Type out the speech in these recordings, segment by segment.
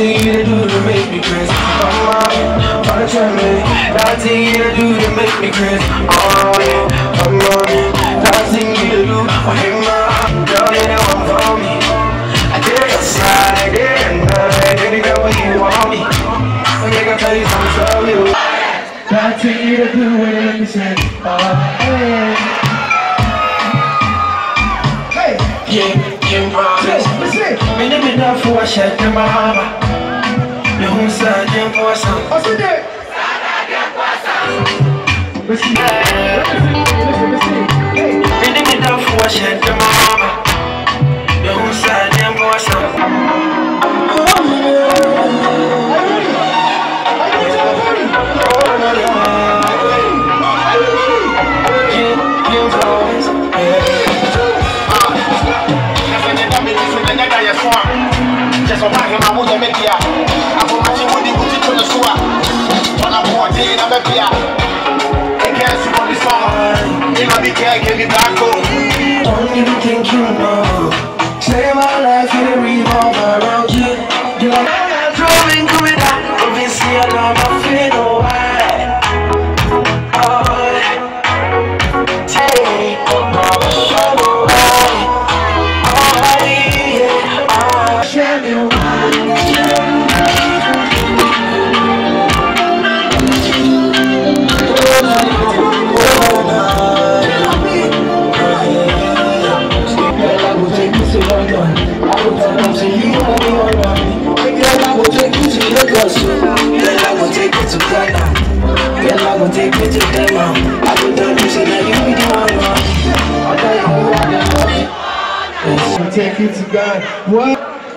Nothing you do to make me crazy. Try to try me. Nothing you do to make me crazy. Oh yeah, on. Nothing you do. Oh hey ma, girl, you know I'm for me. I did your side, I did your night. Anything where you want me. I make a you something so you. Nothing you to do when you let me say. Oh hey. Hey, yeah, yeah, promise. Me ne me na fo ahyɛ ne ma ama. Me hu sɛ Lehu sadie kwasa Osude Sadie kwasa Listen, listen, listen, listen Hey Bidi kita fuwa shete mama Lehu sadie sɔn maa hɛn ma mo yɛ mɛ bia afɔmati wo di wuti tó ne so a wọn abɔ ɔdi na mɛ bia kɛkɛ sukɔ you can. Say my life in a revolve around you. You are not throwing good. Obviously I love my freedom. Take you to God. What?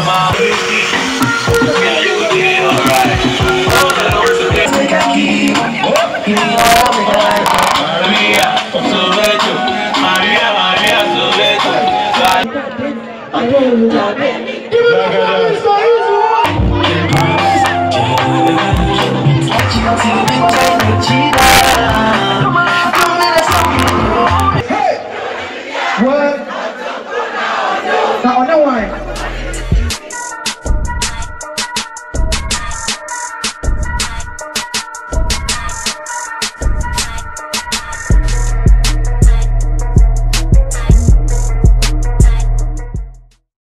to be your mom. Yeah, you will be alright. Oh, no, today. Take a key, give me all the time. Maria, Soweto, Maria, Maria, Soweto. I know you got me. Give me the promise,